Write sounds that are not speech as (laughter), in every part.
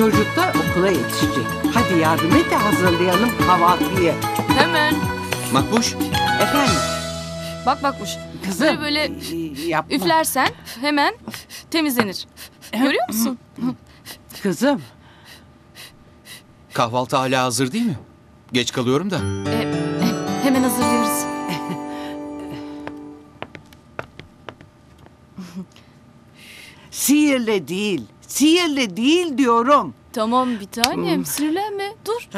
Çocuklar okula yetişecek. Hadi yardım et de hazırlayalım kahvaltıyı. Hemen. Makbuş, Efendim Bak bakmış. kızım. Böyle böyle e, yapma. Üflersen hemen temizlenir. Görüyor musun? Kızım kahvaltı hala hazır değil mi? Geç kalıyorum da. E, e, hemen hazırlıyoruz. sihirle değil. Sihirle değil diyorum. Tamam bir tanem sinirlenme. Dur.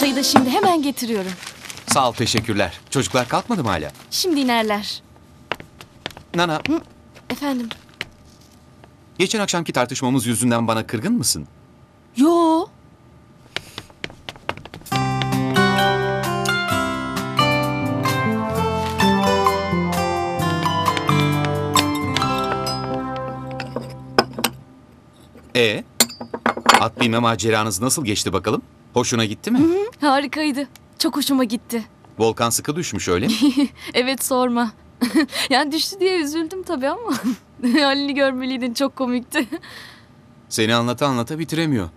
Çayı da şimdi hemen getiriyorum. Sağ ol, teşekkürler. Çocuklar kalkmadı mı hala? Şimdi inerler. Nana, Efendim? geçen akşamki tartışmamız yüzünden bana kırgın mısın? Yo. E, at binme maceranız nasıl geçti bakalım? Hoşuna gitti mi? Harikaydı. Çok hoşuma gitti. Volkan sıkı düşmüş öyle mi? (laughs) Evet sorma. (laughs) yani düştü diye üzüldüm tabii ama (laughs) halini görmeliydin çok komikti. Seni anlata anlata bitiremiyor.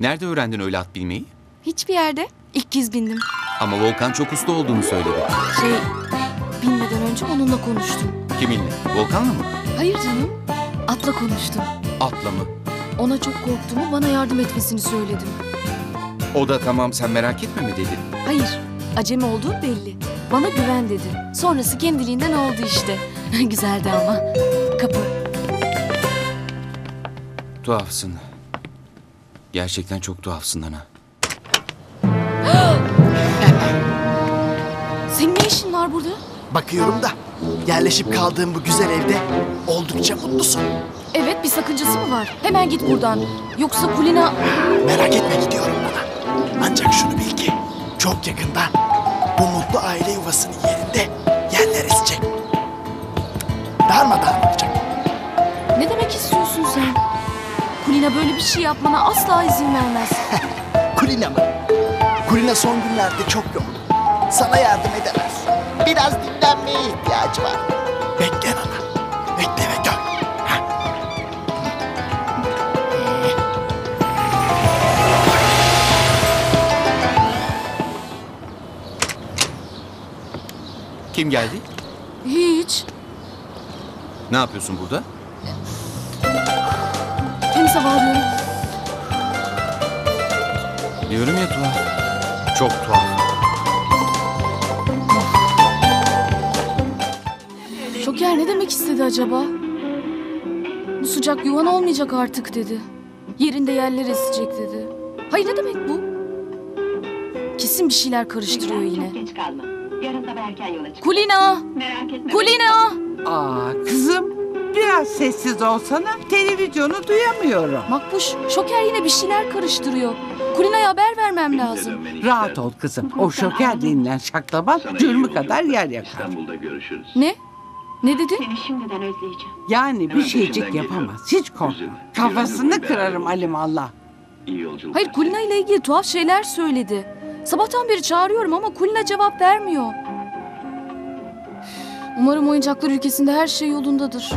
Nerede öğrendin öyle at binmeyi? Hiçbir yerde ilk kez bindim. Ama Volkan çok usta olduğunu söyledi. Şey binmeden önce onunla konuştum. Kiminle? Volkan'la mı? Hayır canım atla konuştum. Atla mı? Ona çok korktuğumu bana yardım etmesini söyledim. O da tamam sen merak etme mi dedi. Hayır acemi olduğu belli. Bana güven dedi. Sonrası kendiliğinden oldu işte. (laughs) Güzeldi ama. Kapı. Tuhafsın. Gerçekten çok tuhafsın Nana. (gasps) Senin ne işin var burada? Bakıyorum da yerleşip kaldığım bu güzel evde oldukça mutlusun. Evet bir sakıncası mı var? Hemen git buradan. Yoksa Kulina... Merak etme gidiyorum bana. Ancak şunu bil ki çok yakında bu mutlu aile yuvasının yerinde yerler esecek. Darmadağın olacak. Ne demek istiyorsun sen? Kulina böyle bir şey yapmana asla izin vermez. (laughs) Kulina mı? Kulina son günlerde çok yoğun. Sana yardım edemez. Biraz dinlenmeye ihtiyacı var. Kim geldi? Hiç. Ne yapıyorsun burada? Temiz hava alıyorum. Diyorum ya tuhaf. Çok tuhaf. Şoker ne demek istedi acaba? Bu sıcak yuvan olmayacak artık dedi. Yerinde yerler esecek dedi. Hayır ne demek bu? Kesin bir şeyler karıştırıyor yine. Çok geç kalma. Sabah erken yola çık. Kulina! Merak etme. Kulina! Aa kızım biraz sessiz olsana. Televizyonu duyamıyorum. Makbuş, Şoker yine bir şeyler karıştırıyor. Kulina'ya haber vermem lazım. Rahat ol kızım. O şoker denilen şaklaban cürmü kadar yer yakar. İstanbul'da görüşürüz. Ne? Ne dedi? Seni şimdiden özleyeceğim. Yani bir şeycik yapamaz. geliyorum. Hiç korkma. Kafasını kırarım alimallah. İyi yolculuklar. Hayır Kulina ile ilgili tuhaf şeyler söyledi. Sabahtan beri çağırıyorum ama Kulina cevap vermiyor. Umarım oyuncaklar ülkesinde her şey yolundadır.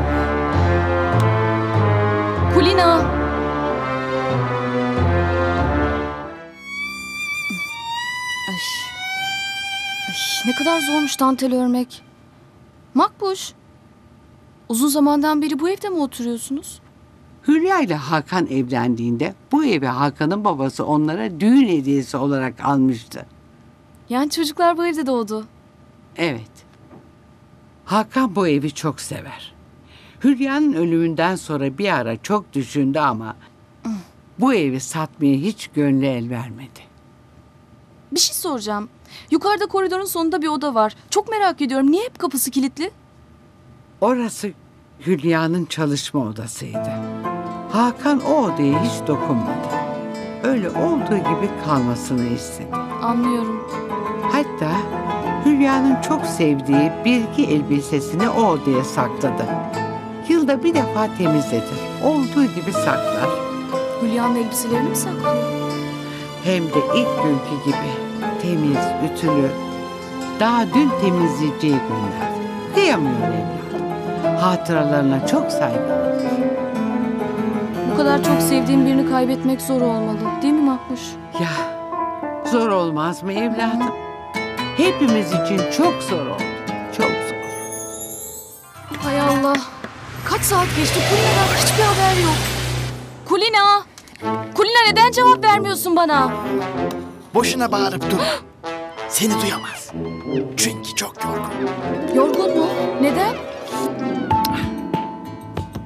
Kulina! Ay. Ay, ne kadar zormuş dantel örmek. Makbuş. Uzun zamandan beri bu evde mi oturuyorsunuz? Hülya ile Hakan evlendiğinde bu evi Hakan'ın babası onlara düğün hediyesi olarak almıştı. Yani çocuklar bu evde doğdu. Evet. Hakan bu evi çok sever. Hülya'nın ölümünden sonra bir ara çok düşündü ama bu evi satmaya hiç gönlü el vermedi. Bir şey soracağım. Yukarıda koridorun sonunda bir oda var. Çok merak ediyorum. Niye hep kapısı kilitli? Orası Hülya'nın çalışma odasıydı. Hakan o odaya hiç dokunmadı. Öyle olduğu gibi kalmasını istedi. Anlıyorum. Hatta Hülya'nın çok sevdiği bir iki elbisesini o odaya sakladı. Yılda bir defa temizletir. Olduğu gibi saklar. Hülya'nın elbiselerini mi saklıyor? Hem de ilk günkü gibi temiz, ütülü. Daha dün temizleyiciye gönderdim. Kıyamıyor evladım. Hatıralarına çok saygılı. Bu kadar çok sevdiğim birini kaybetmek zor olmalı. Değil mi Makbuş? Ya zor olmaz mı evladım? Hepimiz için çok zor oldu. Çok zor. Hay Allah. Kaç saat geçti Kulina'dan hiçbir haber yok. Kulina! Kulina neden cevap vermiyorsun bana? Boşuna bağırıp durma. Seni duyamaz. Çünkü çok yorgun. Yorgun mu? Neden?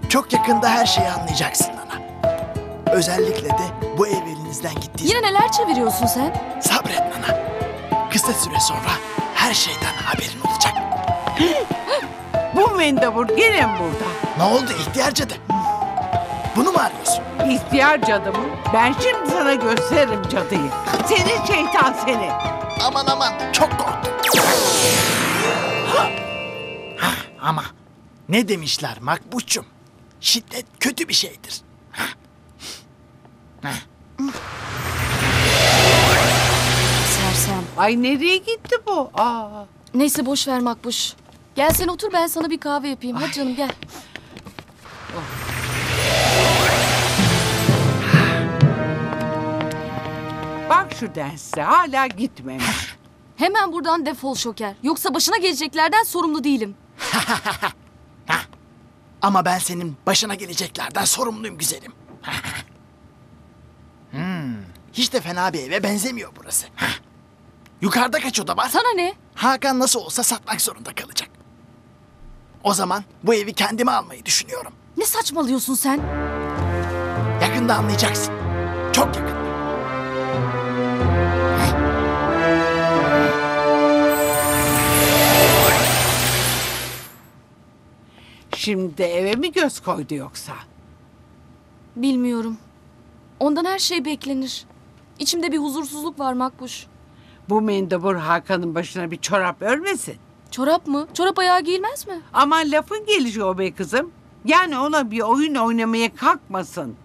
Çok yakında her şeyi anlayacaksın Nana. Özellikle de bu ev elinizden gittiği Yine neler çeviriyorsun sen? Sabret Nana. Kısa süre sonra her şeyden haberin olacak. (gasps) Bu mendebur gene mi burada? Ne oldu ihtiyar cadı? Bunu mu arıyorsun? İhtiyar cadı mı? Ben şimdi sana gösteririm cadıyı. Seni şeytan seni. Aman aman çok korktum. Ha, ama ne demişler makbuçum? Şiddet kötü bir şeydir. Sersem. Ay nereye gitti bu? Aa. Neyse boş ver Makbuş. Gel sen otur ben sana bir kahve yapayım. Hadi canım gel. Bak şu derse hala gitmemiş. (laughs) Hemen buradan defol şoker. Yoksa başına geleceklerden sorumlu değilim. (laughs) Ama ben senin başına geleceklerden sorumluyum güzelim. (laughs) hmm, hiç de fena bir eve benzemiyor burası. Yukarıda kaç oda var? Sana ne? Hakan nasıl olsa satmak zorunda kalacak. O zaman bu evi kendime almayı düşünüyorum. Ne saçmalıyorsun sen? Yakında anlayacaksın. Çok yakın. Şimdi eve mi göz koydu yoksa? Bilmiyorum. Ondan her şey beklenir. İçimde bir huzursuzluk var Makbuş. Bu mendebur Hakan'ın başına bir çorap örmesin. Çorap mı? Çorap ayağı giyilmez mi? Ama lafın gelişi o be kızım. Yani ona bir oyun oynamaya kalkmasın.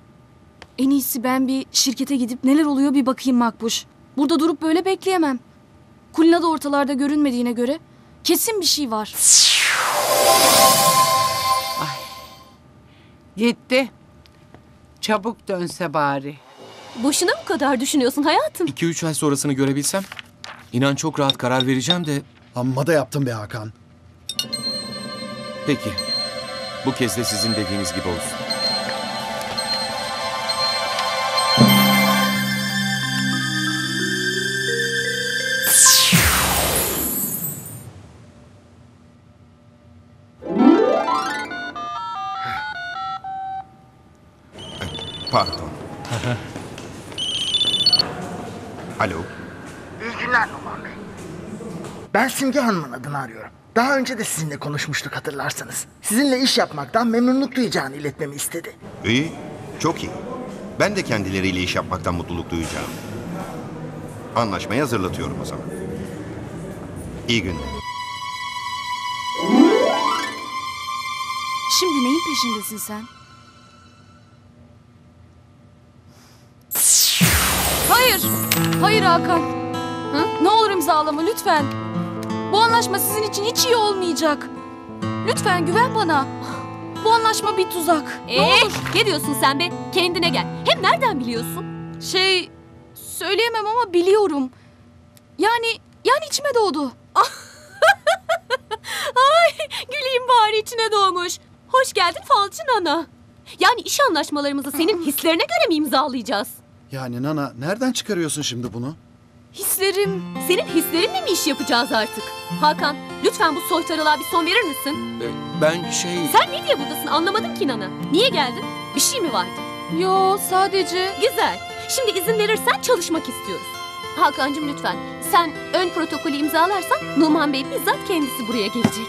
En iyisi ben bir şirkete gidip neler oluyor bir bakayım Makbuş. Burada durup böyle bekleyemem. Kulina da ortalarda görünmediğine göre kesin bir şey var. Gitti. Çabuk dönse bari. Boşuna bu kadar düşünüyorsun hayatım. 2-3 ay sonrasını görebilsem inan çok rahat karar vereceğim de Amma da yaptın be Hakan. peki. Bu kez de sizin dediğiniz gibi olsun. Simge Hanım'ın adını arıyorum. Daha önce de sizinle konuşmuştuk hatırlarsanız. Sizinle iş yapmaktan memnunluk duyacağını iletmemi istedi. İyi, çok iyi. Ben de kendileriyle iş yapmaktan mutluluk duyacağım. Anlaşmayı hazırlatıyorum o zaman. İyi günler. Şimdi neyin peşindesin sen? Hayır. Hayır Hakan. Hı? Ne olur imzalama lütfen. Bu anlaşma sizin için hiç iyi olmayacak. Lütfen güven bana. Bu anlaşma bir tuzak. Ee, Ne olur. ne diyorsun sen be? Kendine gel. Hem nereden biliyorsun? Şey söyleyemem ama biliyorum. Yani yani içime doğdu. (laughs) Ay güleyim bari içine doğmuş. Hoş geldin falcı nana. Yani iş anlaşmalarımızı senin hislerine göre mi imzalayacağız? Yani Nana nereden çıkarıyorsun şimdi bunu? Hislerim Senin hislerinle mi iş yapacağız artık? Hakan lütfen bu soytarılığa bir son verir misin? Ee, Ben şey... Sen ne diye buradasın anlamadım ki nana. Niye geldin? Bir şey mi vardı? yo sadece Güzel. Şimdi izin verirsen çalışmak istiyoruz. Hakan'cığım lütfen. Sen ön protokolü imzalarsan Numan Bey bizzat kendisi buraya gelecek.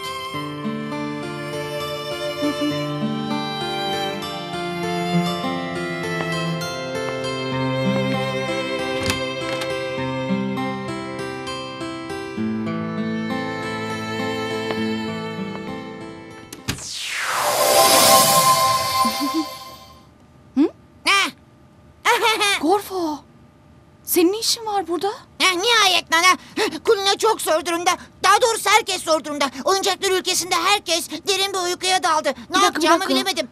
Burada? Ha, nihayet Nana. Kulina çok zor durumda. Daha doğrusu herkes zor durumda. Oyuncaklar ülkesinde herkes derin bir uykuya daldı. Ne dakika, bir yapacağımı dakika. bilemedim.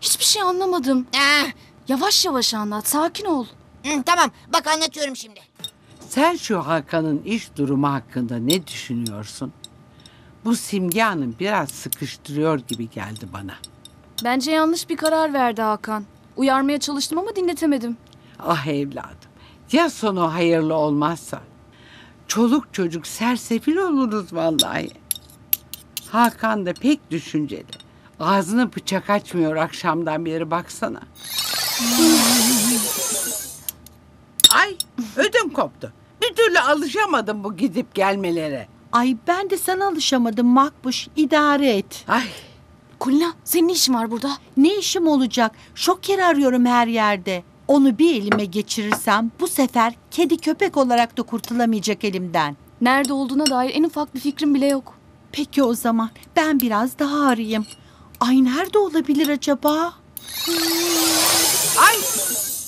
Hiçbir şey anlamadım. Ah, Yavaş yavaş anlat. Sakin ol. hı, tamam bak anlatıyorum şimdi. Sen şu Hakan'ın iş durumu hakkında ne düşünüyorsun? Bu Simge Hanım biraz sıkıştırıyor gibi geldi bana. Bence yanlış bir karar verdi Hakan. Uyarmaya çalıştım ama dinletemedim. Ah evladım. Ya sonu hayırlı olmazsa? Çoluk çocuk sersefil oluruz vallahi. Hakan da pek düşünceli. Ağzını bıçak açmıyor akşamdan beri baksana. Ay ödüm koptu. Bir türlü alışamadım bu gidip gelmelere. Ay ben de sana alışamadım Makbuş. idare et. Ay Kulina senin ne işin var burada? Ne işim olacak? Şoker arıyorum her yerde. Onu bir elime geçirirsem bu sefer kedi köpek olarak da kurtulamayacak elimden. Nerede olduğuna dair en ufak bir fikrim bile yok. Peki o zaman ben biraz daha arayayım. Ay nerede olabilir acaba? ay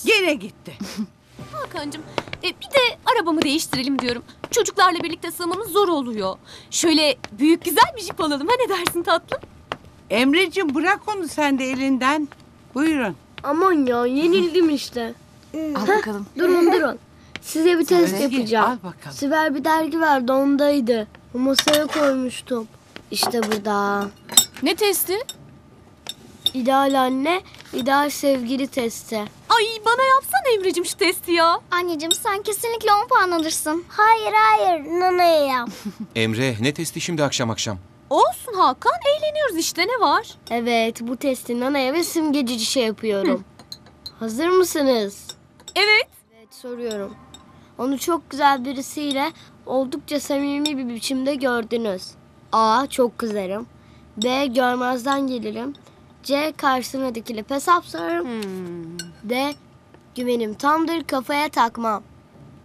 gene gitti. (laughs) Hakan'cığım e, bir de arabamı değiştirelim diyorum. Çocuklarla birlikte sığmamız zor oluyor. Şöyle büyük güzel bir jip alalım. Ha ne dersin tatlım? Emreciğim bırak onu sen de elinden. Buyurun. Aman ya yenildim işte. Al bakalım. Durun durun. Size bir test Özge, yapacağım. Al bakalım. Sibel bir dergi vardı ondaydı. O masaya koymuştum. İşte burada. Ne testi? İdeal anne, ideal sevgili testi. Ay bana yapsana Emre'cim şu testi ya. Anneciğim sen kesinlikle 10 puan alırsın. Hayır hayır Nana'ya yap. (laughs) Emre ne testi şimdi akşam akşam? Olsun Hakan eğleniyoruz işte ne var? evet bu testi Nana'ya ve simgeci şey yapıyorum. Hazır mısınız? Evet. Evet soruyorum. Onu çok güzel birisiyle oldukça samimi bir biçimde gördünüz. A. Çok kızarım. B. Görmezden gelirim. C. Karşısına dikilip hesap sorarım. D. Güvenim tamdır kafaya takmam.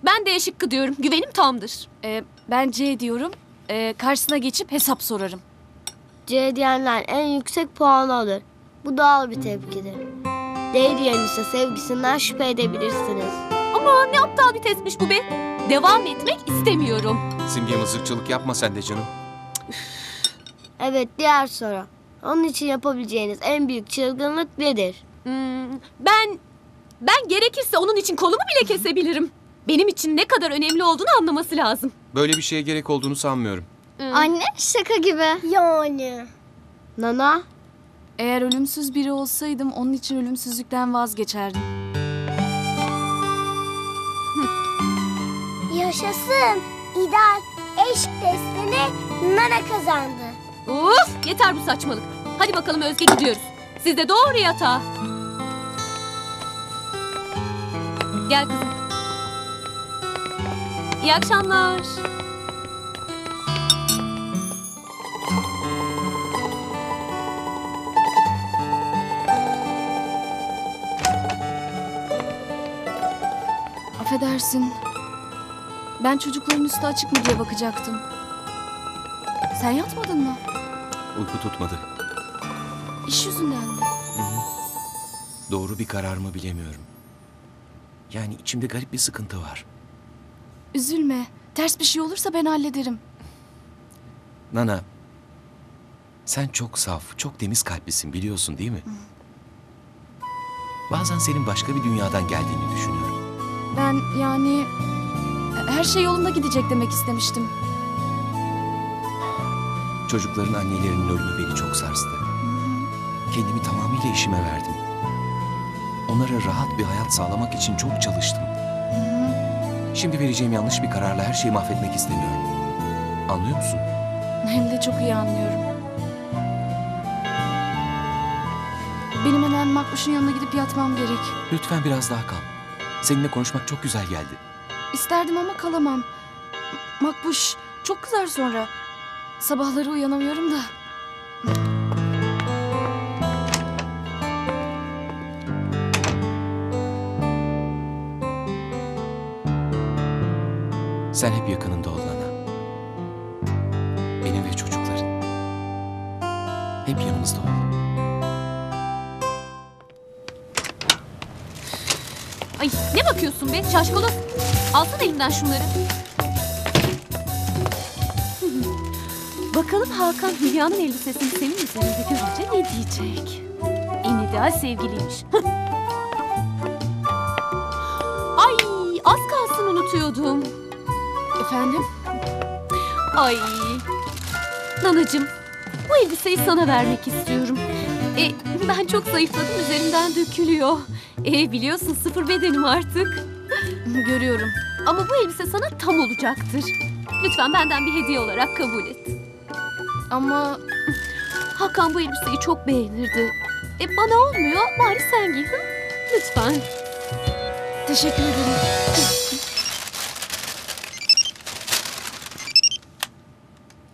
Ben de şıkkı diyorum. Güvenim tamdır. Ee, ben C diyorum. Ee, karşısına geçip hesap sorarım. C diyenler en yüksek puanı alır. Bu doğal bir tepkidir. D diyen ise sevgisinden şüphe edebilirsiniz. Ama ne aptal bir testmiş bu be. Devam etmek istemiyorum. Simge mızıkçılık yapma sen de canım. Evet diğer soru. Onun için yapabileceğiniz en büyük çılgınlık nedir? Hmm, ben ben gerekirse onun için kolumu bile kesebilirim. Benim için ne kadar önemli olduğunu anlaması lazım. Böyle bir şeye gerek olduğunu sanmıyorum. Anne şaka gibi. Yani. Nana? Eğer ölümsüz biri olsaydım onun için ölümsüzlükten vazgeçerdim. Yaşasın. İdeal eşk testini Nana kazandı. Uf yeter bu saçmalık. Hadi bakalım Özge gidiyoruz. Siz de doğru yatağa. Gel kızım. İyi akşamlar. Affedersin. Ben çocukların üstü açık mı diye bakacaktım. Sen yatmadın mı? Uyku tutmadı. İş yüzünden mi? Doğru bir karar mı bilemiyorum. Yani içimde garip bir sıkıntı var. Üzülme. Ters bir şey olursa ben hallederim. Nana, sen çok saf, çok temiz kalplisin biliyorsun değil mi? Bazen senin başka bir dünyadan geldiğini düşünüyorum. Ben yani her şey yolunda gidecek demek istemiştim. Çocukların annelerinin ölümü beni çok sarstı. Kendimi tamamıyla işime verdim. Onlara rahat bir hayat sağlamak için çok çalıştım. Şimdi vereceğim yanlış bir kararla her şeyi mahvetmek istemiyorum. Anlıyor musun? Hem de çok iyi anlıyorum. Benim hemen Makbuş'un yanına gidip yatmam gerek. Lütfen biraz daha kal. Seninle konuşmak çok güzel geldi. İsterdim ama kalamam. Makbuş çok kızar sonra. Sabahları uyanamıyorum da. Sen hep yakınımda ol Nana. Benim ve çocukların. Hep yanımızda ol. Ay ne bakıyorsun be şaşkaloz. Alsana elimden şunları. Bakalım Hakan Hülya'nın elbisesini senin üzerinde görünce ne diyecek? En ideal sevgiliymiş. Ay az kalsın unutuyordum. Efendim? Ay. Nanacığım, bu elbiseyi sana vermek istiyorum. E, ben çok zayıfladım, üzerimden dökülüyor. E, biliyorsun sıfır bedenim artık. Görüyorum. Ama bu elbise sana tam olacaktır. Lütfen benden bir hediye olarak kabul et. Ama Hakan bu elbiseyi çok beğenirdi. E, bana olmuyor, bari sen giy. Lütfen. teşekkür ederim.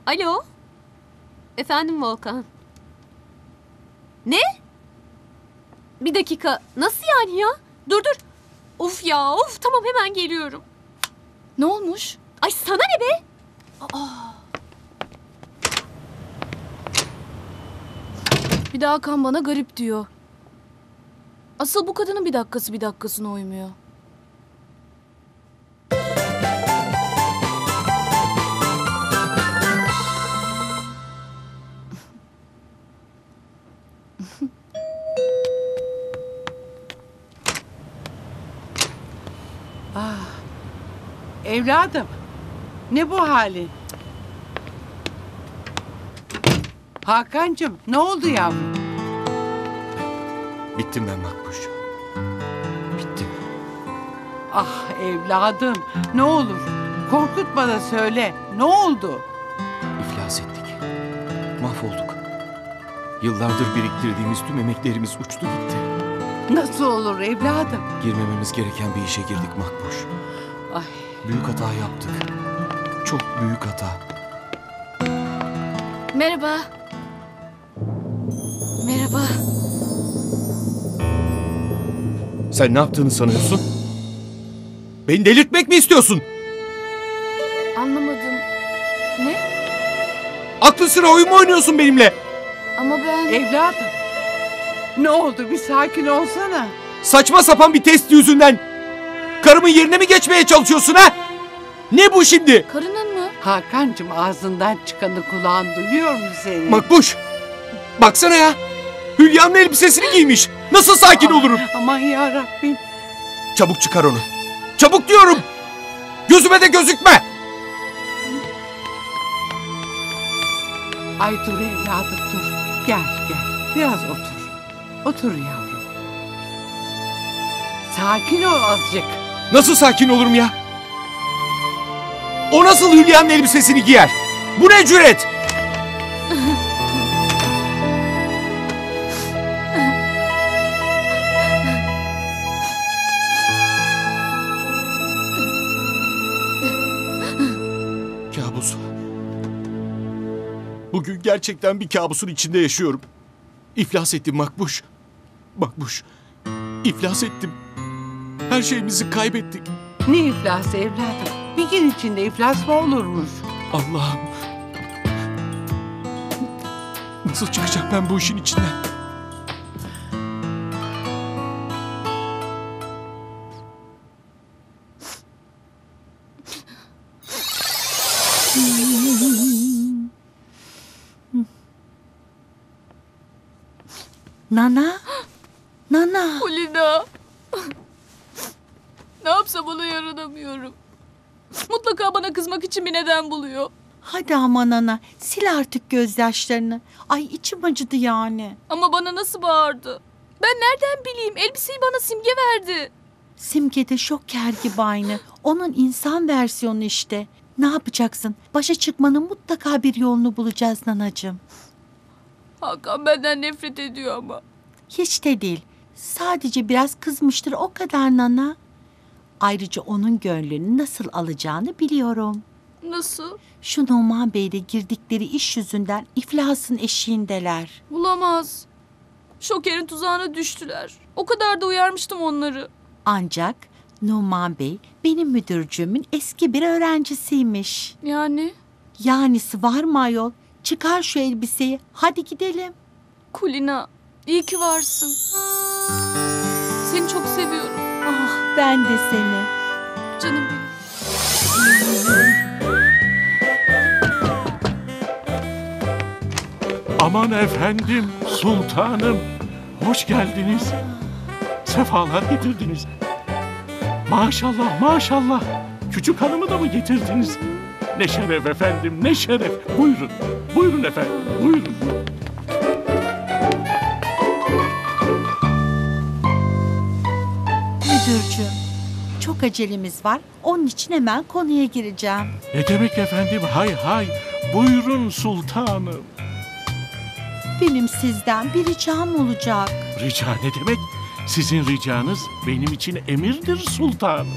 Alo? Efendim Volkan? Ne? Bir dakika. Nasıl yani ya? Dur dur. Of ya of tamam hemen geliyorum. Ne olmuş? Ay sana ne be? Bir de Hakan bana garip diyor. Asıl bu kadının bir dakikası bir dakikasına uymuyor. Evladım, ne bu halin? Hakan'cığım ne oldu yavrum? Bittim ben Makbuş. Bittim. Ah evladım ne olur korkutma da söyle ne oldu? İflas ettik. Mahvolduk. Yıllardır biriktirdiğimiz tüm emeklerimiz uçtu gitti. Nasıl olur evladım? Girmememiz gereken bir işe girdik Makbuş. Ay Büyük hata yaptık. Çok büyük hata. Merhaba. Merhaba. Sen ne yaptığını sanıyorsun? Beni delirtmek mi istiyorsun? Anlamadım. Ne? Aklı sıra oyun mu oynuyorsun benimle? Ama ben... evladım ne oldu bir sakin olsana. Saçma sapan bir test yüzünden. Karımın yerine mi geçmeye çalışıyorsun ha? Ne bu şimdi? Karının mı? Hakan'cığım ağzından çıkanı kulağın duyuyor mu seni? Makbuş. Baksana ya. Hülya'nın elbisesini giymiş. Nasıl sakin olurum? Aman ya Rabbim. Çabuk çıkar onu. Çabuk diyorum. Gözüme de gözükme. Ay dur evladım dur. Gel gel biraz otur. Otur yavrum. Sakin ol azıcık. Nasıl sakin olurum ya? O nasıl Hülya'nın elbisesini giyer? Bu ne cüret? Kabus. Bugün gerçekten bir kabusun içinde yaşıyorum. İflas ettim Makbuş. Makbuş. İflas ettim. Her şeyimizi kaybettik. Ne iflas evladım? Bir gün içinde iflas mı olurmuş? Allah'ım. Nasıl çıkacağım ben bu işin içinden? Nana? Kulina. ne yapsam ona yaranamıyorum. Kızmak için bir neden buluyor. Hadi ama Nana sil artık gözyaşlarını. Ay içim acıdı yani. Ama bana nasıl bağırdı? Ben nereden bileyim? Elbiseyi bana simge verdi. Simge de şoker gibi aynı. Onun insan versiyonu işte. Ne yapacaksın? Başa çıkmanın mutlaka bir yolunu bulacağız nanacığım. Hakan benden nefret ediyor ama. Hiç de değil. Sadece biraz kızmıştır o kadar Nana. Ayrıca onun gönlünü nasıl alacağını biliyorum. Nasıl? Şu Numan Bey'le girdikleri iş yüzünden iflasın eşiğindeler. Bulamaz. Şoker'in tuzağına düştüler. O kadar da uyarmıştım onları. Ancak Numan Bey benim müdürcüğümün eski bir öğrencisiymiş. Yani Yanisi var mı ayol? Çıkar şu elbiseyi. Hadi gidelim. Kulina iyi ki varsın. Seni çok seviyorum. Ben de seni. Canım benim. Aman efendim, sultanım. Hoş geldiniz. Sefalar getirdiniz. Maşallah, maşallah. Küçük hanımı da mı getirdiniz? Ne şeref efendim, ne şeref. Buyurun, buyurun efendim, buyurun. Müdürcüğüm, çok acelemiz var. Onun için hemen konuya gireceğim. Ne demek efendim, hay hay. Buyurun sultanım. Benim sizden bir ricam olacak. Rica ne demek? Sizin ricanız benim için emirdir sultanım.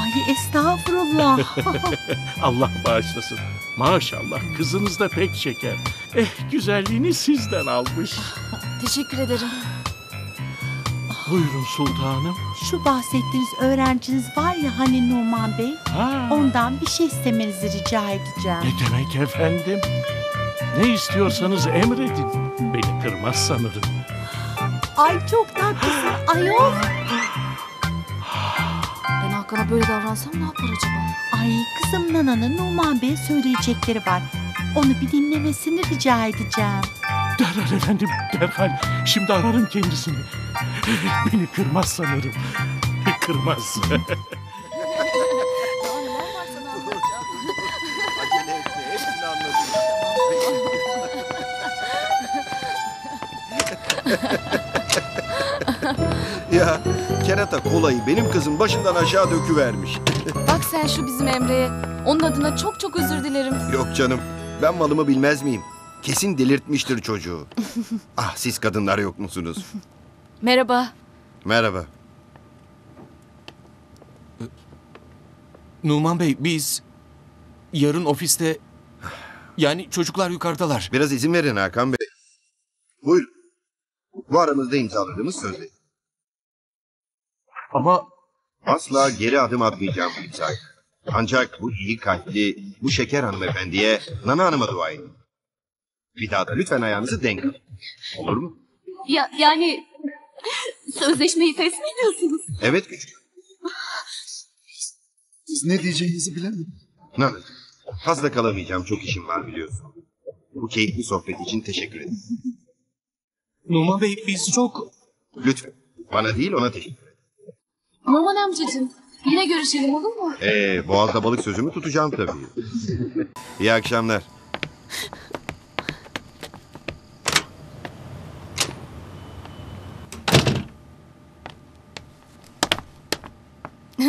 Ay estağfurullah. (laughs) Allah bağışlasın. Maşallah kızınız da pek şeker. Eh güzelliğini sizden almış. Teşekkür ederim. Buyurun sultanım. Şu bahsettiğiniz öğrenciniz var ya hani Numan Bey. Ha, Ondan bir şey istemenizi rica edeceğim. ne demek efendim? Ne istiyorsanız emredin. Beni kırmaz sanırım. Ay çok tatlısın ayol. Ben Hakan'a böyle davransam ne yapar acaba? Ay kızım Nana'nın Numan Bey'e söyleyecekleri var. Onu bir dinlemesini rica edeceğim. Derhal efendim derhal. Şimdi ararım kendisini. (laughs) Beni kırmaz sanırım. Kırmaz. Acele etme, hepsini anladım. ya kerata kolayı benim kızım başından aşağı döküvermiş. (laughs) Bak sen şu bizim Emre'ye. Onun adına çok çok özür dilerim. Yok canım, ben malımı bilmez miyim? Kesin delirtmiştir çocuğu. (laughs) ah siz kadınlar yok musunuz? Merhaba. Merhaba. Numan Bey biz yarın ofiste yani çocuklar yukarıdalar. Biraz izin verin Hakan Bey. Buyurun. Bu aramızda imzaladığımız sözde. Ama Asla geri adım atmayacağım bu imzayı. Ancak bu iyi kalpli, bu şeker hanımefendiye, Nana Hanım'a dua edin. Bir daha da lütfen ayağınızı denk alın. Olur mu? Ya yani sözleşmeyi teslim ediyorsunuz. Evet küçük. Siz ne diyeceğinizi bilemedim. Nana, fazla kalamayacağım. Çok işim var biliyorsun. Bu keyifli sohbet için teşekkür ederim. Numan Bey biz çok Lütfen. Bana değil ona teşekkür ederim. Numan amcacığım. Yine görüşelim olur mu? Ee, boğazda balık sözümü tutacağım tabii. İyi akşamlar.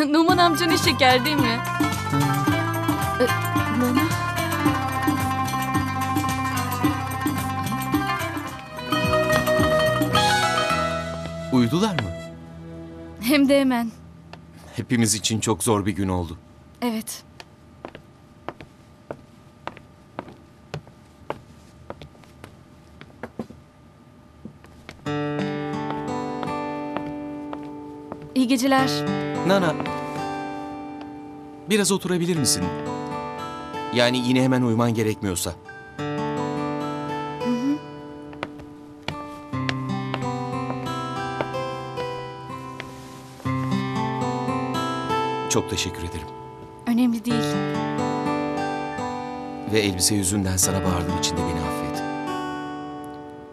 Numan amca ne şeker değil mi? Ee, Nana. uyudular mı? Hem de hemen. Hepimiz için çok zor bir gün oldu. Evet. İyi geceler. Nana biraz oturabilir misin? Yani yine hemen uyuman gerekmiyorsa. Çok teşekkür ederim. Önemli değil. Ve elbise yüzünden sana bağırdığım için de beni affet.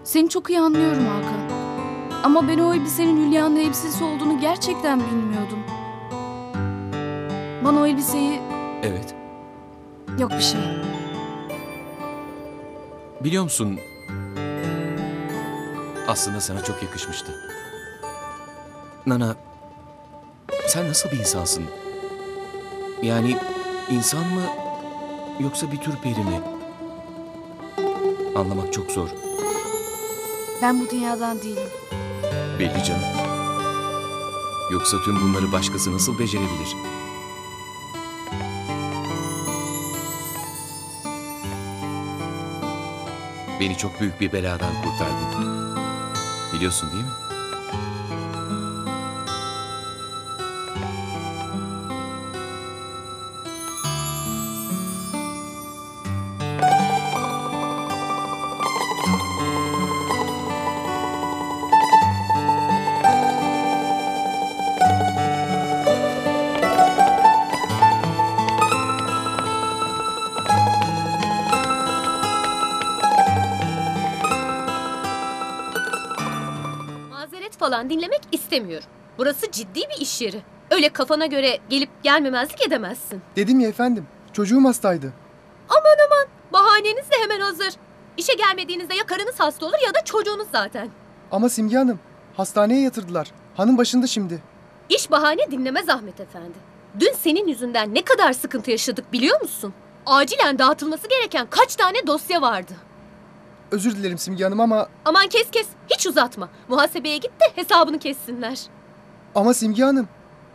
Seni çok iyi anlıyorum Hakan. Ama ben o elbisenin Hülya'nın elbisesi olduğunu gerçekten bilmiyordum. Bana o elbiseyi... Evet. Yok bir şey. Biliyor musun? Aslında sana çok yakışmıştı. Nana, sen nasıl bir insansın? Yani insan mı yoksa bir tür peri mi? Anlamak çok zor. Ben bu dünyadan değilim. Belli canım. Yoksa tüm bunları başkası nasıl becerebilir? Beni çok büyük bir beladan kurtardın. Biliyorsun değil mi? İstemiyorum. Burası ciddi bir iş yeri. Öyle kafana göre gelip gelmemezlik edemezsin. Dedim ya efendim. Çocuğum hastaydı. Aman aman bahaneniz de hemen hazır. İşe gelmediğinizde ya karınız hasta olur ya da çocuğunuz zaten. Ama Simge Hanım hastaneye yatırdılar. Hanım başında şimdi. İş bahane dinleme Zahmet Efendi. Dün senin yüzünden ne kadar sıkıntı yaşadık biliyor musun? Acilen dağıtılması gereken kaç tane dosya vardı. Özür dilerim Simge Hanım ama Aman kes kes hiç uzatma. Muhasebeye git de hesabını kessinler. ama Simge Hanım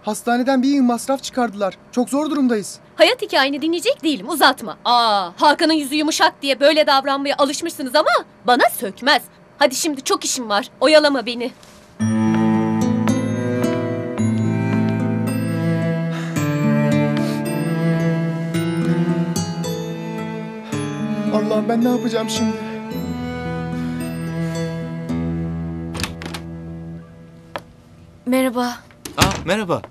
hastaneden bir yıl masraf çıkardılar. Çok zor durumdayız. Hayat hikayeni dinleyecek değilim uzatma. Aa Hakan'ın yüzü yumuşak diye böyle davranmaya alışmışsınız ama bana sökmez. Hadi şimdi çok işim var. Oyalama beni. Allah'ım ben ne yapacağım şimdi? Merhaba. Aa merhaba.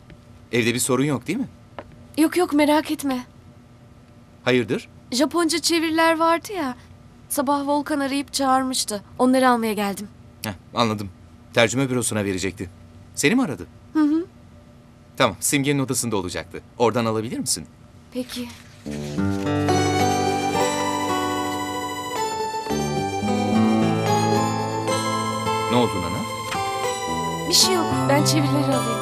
Evde bir sorun yok değil mi? Yok yok merak etme. Hayırdır? Japonca çeviriler vardı ya. Sabah Volkan arayıp çağırmıştı. Onları almaya geldim. Heh, anladım. Tercüme bürosuna verecekti. Seni mi aradı? Hı hı. Tamam, Simge'nin odasında olacaktı. Oradan alabilir misin? Peki. Ne oldu Nana? Bir şey yok. Ben çevirileri alayım.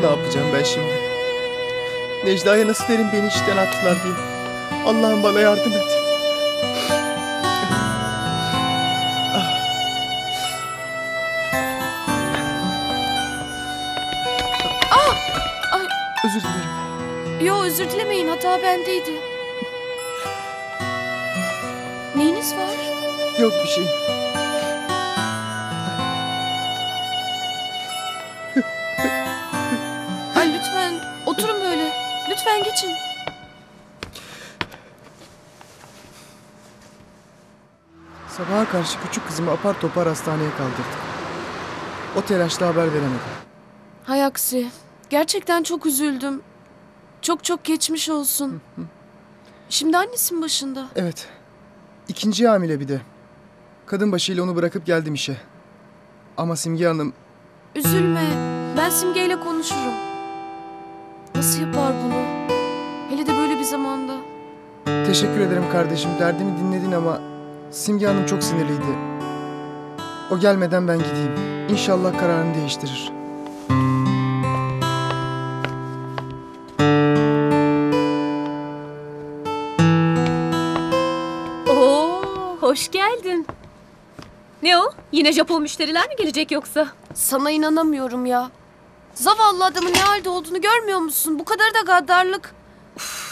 Ne yapacağım ben şimdi? Necla'ya nasıl derim beni işten attılar diye. Allah'ım bana yardım et. Özür dilemeyin. Hata bendeydi. Neyiniz var? Yok bir şey. Ay lütfen oturun böyle. Lütfen geçin. Sabaha karşı küçük kızımı apar topar hastaneye kaldırdık. O telaşla haber veremedim. Hay aksi. Gerçekten çok üzüldüm. Çok çok geçmiş olsun. Şimdi annesin başında. Evet. İkinci hamile bir de. Kadın başıyla onu bırakıp geldim işe. Ama Simge Hanım Üzülme. Ben Simge ile konuşurum. Nasıl yapar bunu? Hele de böyle bir zamanda. teşekkür ederim kardeşim. Derdimi dinledin ama Simge Hanım çok sinirliydi. O gelmeden ben gideyim. İnşallah kararını değiştirir. Hoş geldin. Ne o? Yine Japon müşteriler mi gelecek yoksa? Sana inanamıyorum ya. Zavallı adamın ne halde olduğunu görmüyor musun? Bu kadar da gaddarlık.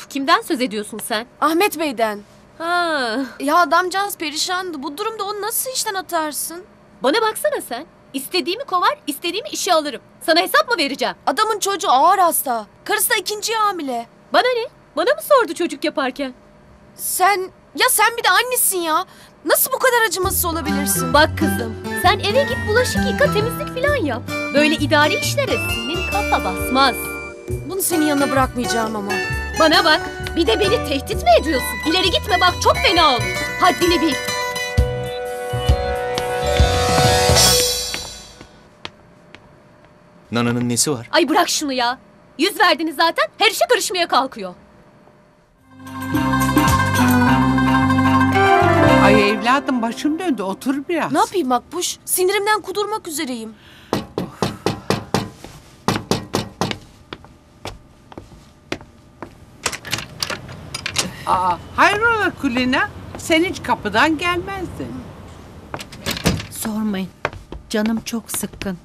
Kimden söz ediyorsun sen? Ahmet Bey'den. Ha, Ya adamcağız perişandı. Bu durumda onu nasıl işten atarsın? bana baksana sen. İstediğimi kovar, istediğimi işe alırım. Sana hesap mı vereceğim? Adamın çocuğu ağır hasta. Karısı da ikinci hamile. Bana ne? Bana mı sordu çocuk yaparken? Sen ya sen bir de annesin ya. Nasıl bu kadar acımasız olabilirsin? Bak kızım, sen eve git bulaşık yıka, temizlik falan yap. Böyle idari işlere senin kafa basmaz. Bunu senin yanına bırakmayacağım ama. Bana bak, bir de beni tehdit mi ediyorsun? İleri gitme bak, çok fena olur. Haddini bil. Nana'nın nesi var? Ay bırak şunu ya. Yüz verdiniz zaten, her işe karışmaya kalkıyor. Ay evladım başım döndü otur biraz. Ne yapayım Makbuş? Sinirimden kudurmak üzereyim. Aa, hayrola Kulina? Sen hiç kapıdan gelmezdin. Sormayın. Canım çok sıkkın.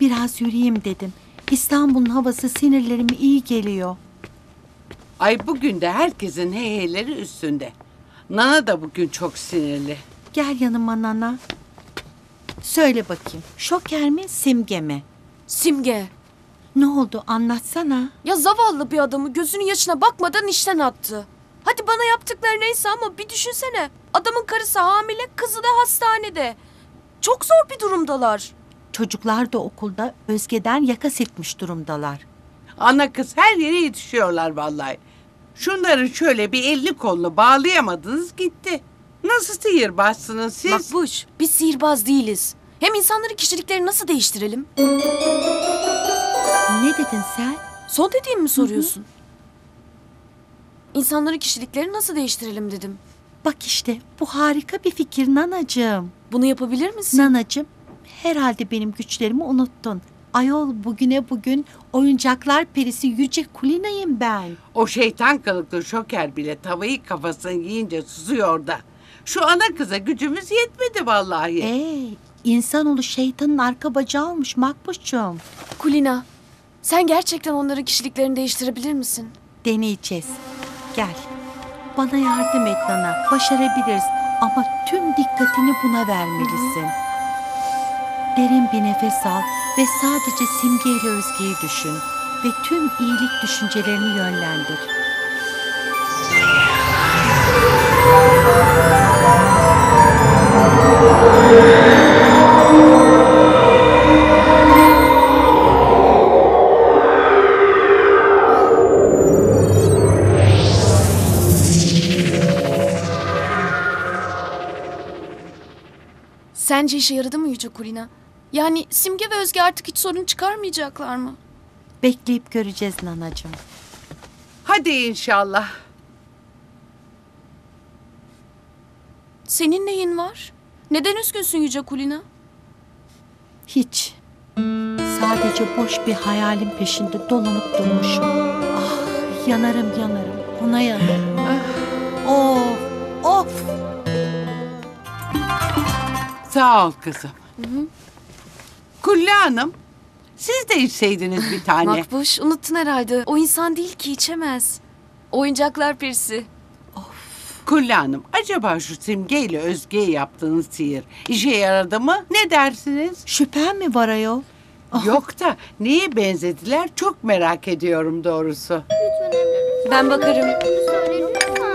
Biraz yürüyeyim dedim. İstanbul'un havası sinirlerime iyi geliyor. Ay bugün de herkesin heyheleri üstünde. Nana da bugün çok sinirli. Gel yanıma Nana. Söyle bakayım. Şoker mi simge mi? Simge. Ne oldu anlatsana. Ya zavallı bir adamı gözünün yaşına bakmadan işten attı. Hadi bana yaptıkları neyse ama bir düşünsene. Adamın karısı hamile, kızı da hastanede. Çok zor bir durumdalar. Çocuklar da okulda Özge'den yaka silkmiş durumdalar. Ana kız her yere yetişiyorlar vallahi. Şunların şöyle bir elini kolunu bağlayamadınız gitti. Nasıl sihirbazsınız siz? Makbuş, biz sihirbaz değiliz. Hem insanların kişiliklerini nasıl değiştirelim? Ne dedin sen? Son dediğimi mi soruyorsun? İnsanların kişiliklerini nasıl değiştirelim dedim. Bak işte bu harika bir fikir nanacığım. Bunu yapabilir misin? Nanacığım herhalde benim güçlerimi unuttun. Ayol bugüne bugün oyuncaklar perisi Yüce Kulina'yım ben. O şeytan kılıklı şoker bile tavayı kafasına yiyince susuyor da. Şu ana kıza gücümüz yetmedi vallahi. Ee, insanoğlu şeytanın arka bacağı olmuş Makbuş'cum. Kulina, sen gerçekten onların kişiliklerini değiştirebilir misin? Deneyeceğiz. Gel. Bana yardım et Nana. Başarabiliriz. Ama tüm dikkatini buna vermelisin. Derin bir nefes al ve sadece Simge ile Özge'yi düşün. Ve tüm iyilik düşüncelerini yönlendir. Sence işe yaradı mı Yüce Kulina? Yani Simge ve Özge artık hiç sorun çıkarmayacaklar mı? Bekleyip göreceğiz Nanacığım. Hadi inşallah. Senin neyin var? Neden üzgünsün Yüce Kulina? Hiç. Sadece boş bir hayalin peşinde dolanıp durmuşum. Ah, yanarım yanarım. Ona yanarım. Ah, of, of. Sağ ol kızım. Kulle Hanım, siz de içseydiniz bir tane. Makbuş unuttun herhalde. O insan değil ki içemez. Oyuncaklar perisi. Kulle Hanım, acaba şu Simge ile Özge'ye yaptığınız sihir işe yaradı mı? Ne dersiniz? Şüphen mi var ayol? Yok da neye benzediler çok merak ediyorum doğrusu. Ben bakarım. Lütfen.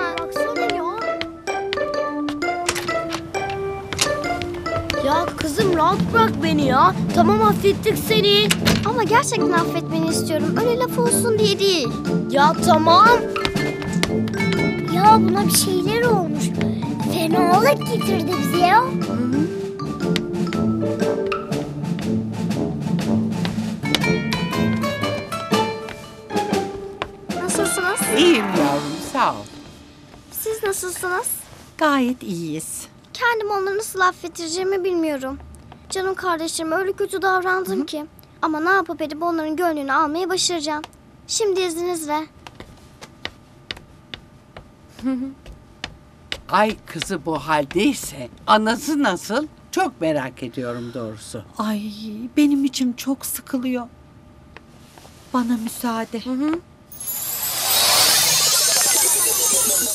Ya kızım rahat bırak beni ya. Tamam affettik seni. Ama gerçekten affetmeni istiyorum. Öyle laf olsun diye değil. Ya tamam. Ya buna bir şeyler olmuş. Fenalık getirdi bize ya. Nasılsınız? İyiyim yavrum sağ ol. Siz nasılsınız? Gayet iyiyiz. Kendim onları nasıl affettireceğimi bilmiyorum. Canım kardeşlerime öyle kötü davrandım ki. Ama ne yapıp edip onların gönlünü almayı başaracağım. Şimdi izninizle. (laughs) Ay kızı bu haldeyse anası nasıl? Çok merak ediyorum doğrusu. Ay benim içim çok sıkılıyor. Bana müsaade.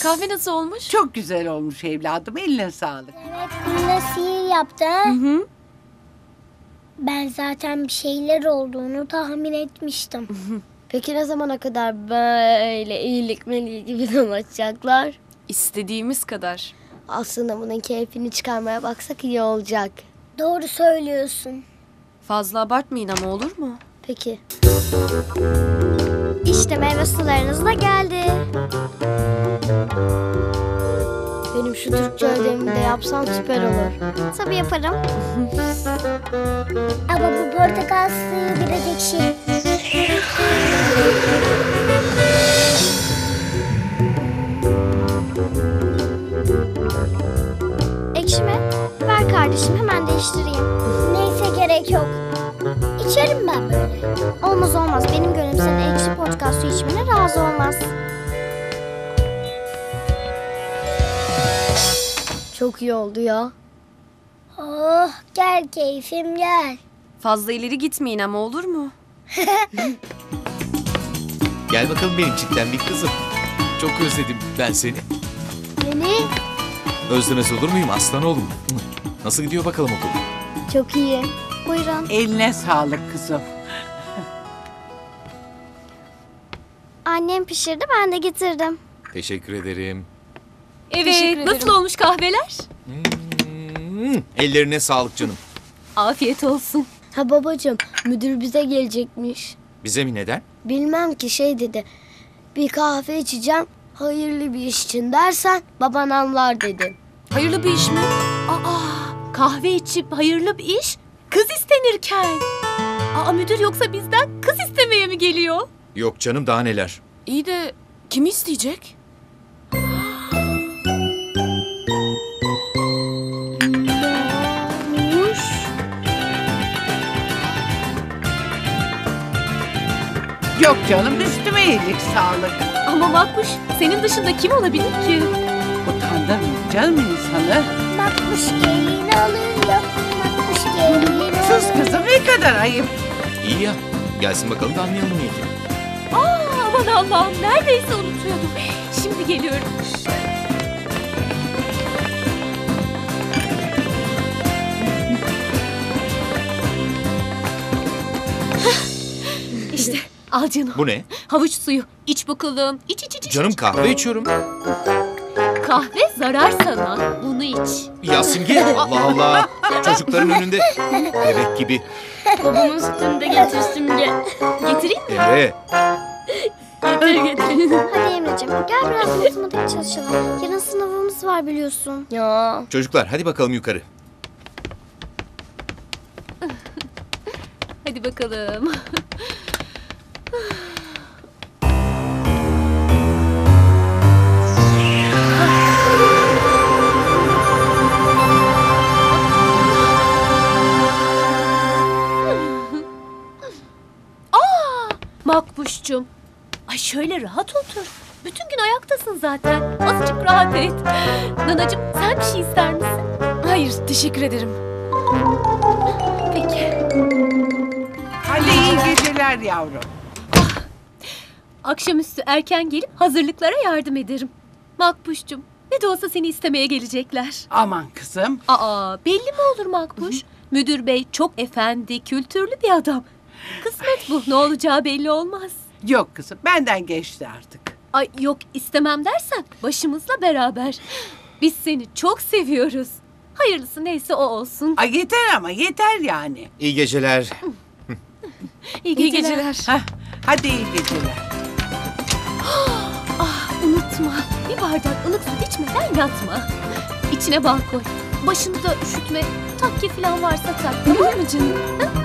Kahve nasıl olmuş? Çok güzel olmuş evladım eline sağlık. Evet, Kulina sihir yaptı. Ben zaten bir şeyler olduğunu tahmin etmiştim. Peki ne zamana kadar böyle iyilik meleği gibi dolaşacaklar? İstediğimiz kadar. Aslında bunun keyfini çıkarmaya baksak iyi olacak. Doğru söylüyorsun. Fazla abartmayın ama olur mu? Peki. İşte meyve sularınız da geldi. Benim şu Türkçe ödevimi de yapsam süper olur. Tabii yaparım. Ama bu portakal suyu biraz ekşi. Ekşi mi? Ver kardeşim hemen değiştireyim. Neyse gerek yok. İçerim ben böyle. Olmaz olmaz. Benim gönlüm senin ekşi portakal suyu içmene razı olmaz. Çok iyi oldu ya. Oh gel keyfim gel. Fazla ileri gitmeyin ama olur mu? (laughs) Gel bakalım benim çitlendik kızım. Çok özledim ben seni. Beni Özlemez olur muyum aslan oğlum? Nasıl gidiyor bakalım okul? çok iyi. Buyurun. Eline sağlık kızım. Annem pişirdi ben de getirdim. Teşekkür ederim. Evet, Teşekkür nasıl ederim. olmuş kahveler? Hmm, ellerine sağlık canım. Afiyet olsun. Ha babacığım müdür bize gelecekmiş. Bize mi neden? Bilmem ki şey dedi. Bir kahve içeceğim hayırlı bir iş için dersen baban anlar dedi. Hayırlı bir iş mi? Aa, kahve içip hayırlı bir iş kız istenirken. Aa müdür yoksa bizden kız istemeye mi geliyor? Yok canım daha neler. İyi de kimi isteyecek? Yok canım üstüme iyilik sağlık. Ama Makbuş senin dışında kim olabilir ki? Utandırma canım insanı. Makbuş gelin alıyor. Makbuş gelin Sus kızım ne kadar ayıp. İyi ya. Gelsin bakalım da anlayalım niyeti. Aa, aman Allah'ım neredeyse unutuyordum. Şimdi geliyorum. işte al canım. Bu ne? Havuç suyu. İç bakalım. İç iç iç. iç. Canım kahve içiyorum. Kahve zarar sana. Bunu iç. Ya Simge Allah Allah. Çocukların önünde bebek gibi. Babamın sütünü de getir Simge. Getireyim mi? Emre. Getir getir. Hadi Emre'cim gel biraz matematik çalışalım. Yarın sınavımız var biliyorsun. Ya. Çocuklar hadi bakalım yukarı. Hadi bakalım. Makbuş'cum. Ay şöyle rahat otur. Bütün gün ayaktasın zaten. Azıcık rahat et. Nanacığım sen bir şey ister misin? Hayır teşekkür ederim. Peki. Hadi iyi geceler yavrum. Akşamüstü erken gelip hazırlıklara yardım ederim. Makbuş'cum ne de olsa seni istemeye gelecekler. Aman kızım. Aa belli mi olur Makbuş? Müdür bey çok efendi, kültürlü bir adam. Kısmet bu. Ne olacağı belli olmaz. Yok kızım benden geçti artık. Ay yok istemem dersen başımızla beraber. Biz seni çok seviyoruz. Hayırlısı neyse o olsun. Ay yeter ama yeter yani. İyi geceler. İyi İyi geceler. geceler. Hah, hadi iyi geceler. (gasps) Ah unutma. Bir bardak ılık su içmeden yatma. İçine bal koy. Başını da üşütme. Takke falan varsa tak. Tamam mı canım?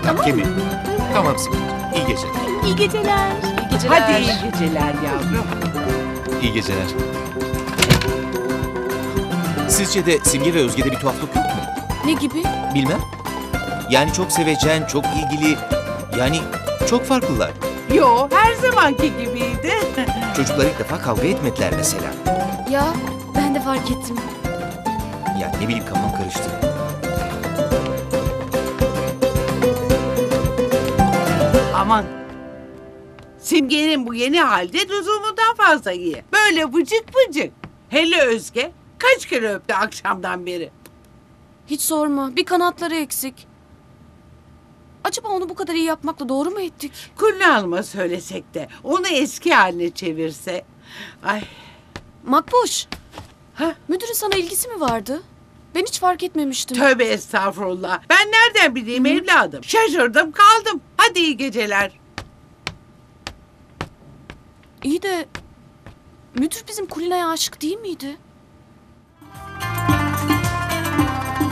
Tamam Kimi? Tamam Simge. İyi geceler. İyi geceler. İyi geceler. Hadi iyi geceler yavrum. İyi geceler. Sizce de Simge ve Özge'de bir tuhaflık yok mu? Ne gibi? Bilmem. Yani çok sevecen, çok ilgili. Yani çok farklılar. Yo her zamanki gibiydi. Çocuklar ilk defa kavga etmediler mesela. Ya ben de fark ettim. Yani ne bileyim kafam karıştı. Aman. Simge'nin bu yeni halde lüzumundan fazla iyi. Böyle vıcık vıcık. Hele Özge kaç kere öptü akşamdan beri. Hiç sorma. Bir kanatları eksik. Acaba onu bu kadar iyi yapmakla doğru mu ettik? Kulüne alma söylesek de onu eski haline çevirse. Ay Makbuş. Ha? Müdürün sana ilgisi mi vardı? Ben hiç fark etmemiştim. tövbe estağfurullah. Ben nereden bileyim evladım? Şaşırdım kaldım. Hadi iyi geceler. İyi de müdür bizim Kulina'ya aşık değil miydi?